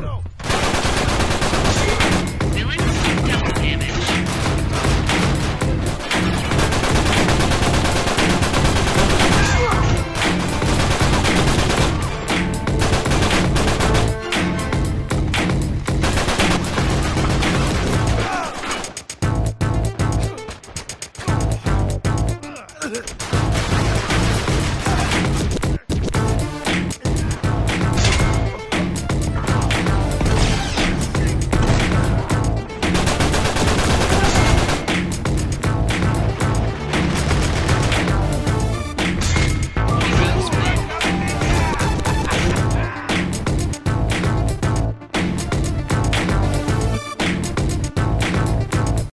no.